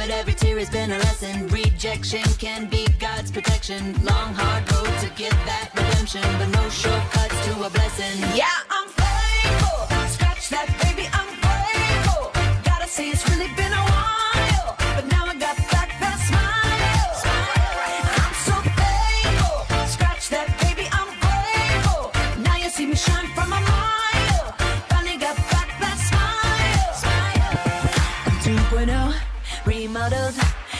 But every tear has been a lesson. Rejection can be God's protection. Long, hard road to get that redemption. But no shortcuts to a blessing. Yeah, I'm faithful. Scratch that, baby, I'm grateful. Gotta say, it's really been a while. But now I got back that smile. I'm so thankful. Scratch that, baby, I'm grateful. Now you see me shine from a mile. Finally got back that smile. I'm 2.0, remodeled.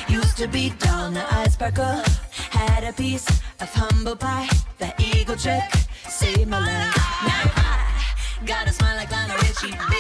Used to be dull, now I sparkle. Had a piece of humble pie. That eagle trick saved my life. Now I got a smile like Lionel Richie.